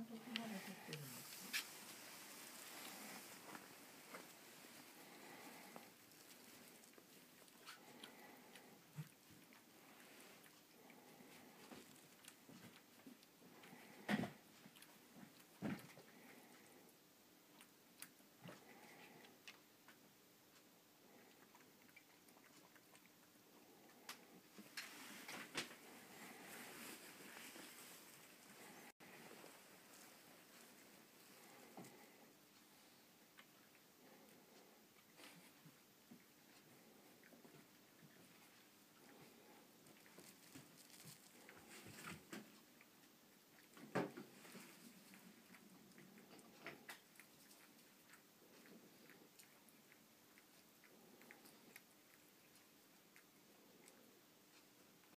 Okay.